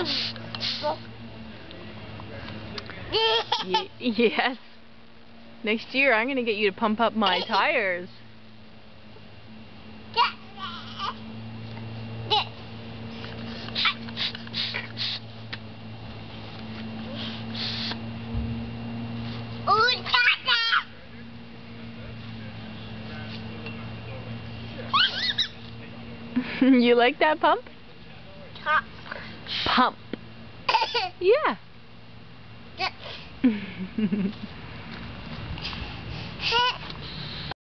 Y yes. Next year, I'm going to get you to pump up my tires. you like that pump? Top. Pump. Yeah.